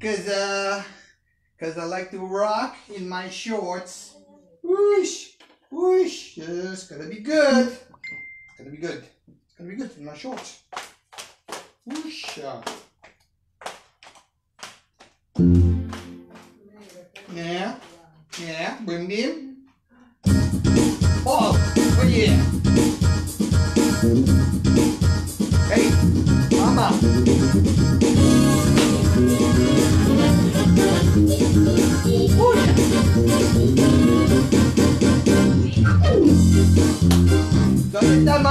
Cause uh, cause I like to rock in my shorts. Whoosh, whoosh. It's gonna be good. It's gonna be good. It's gonna be good in my shorts. Whoosh. Yeah, yeah. Bim bim. Oh, oh yeah.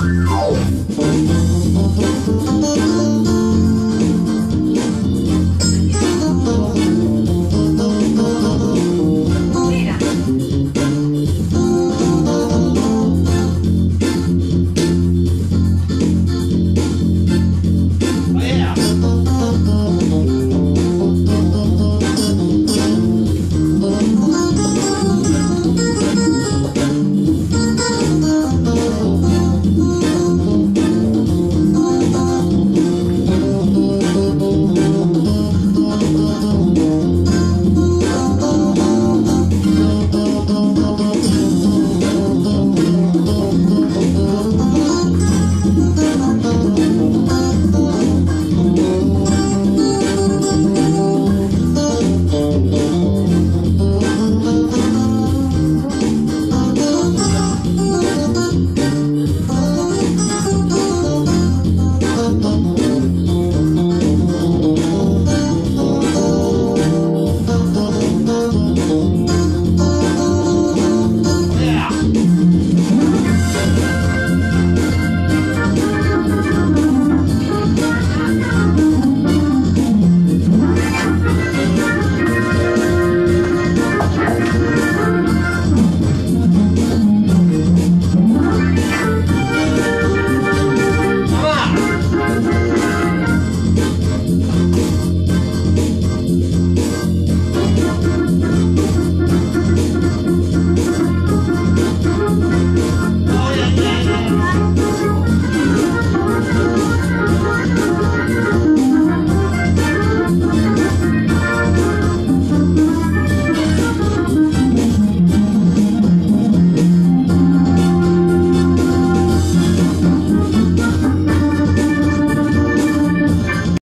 Música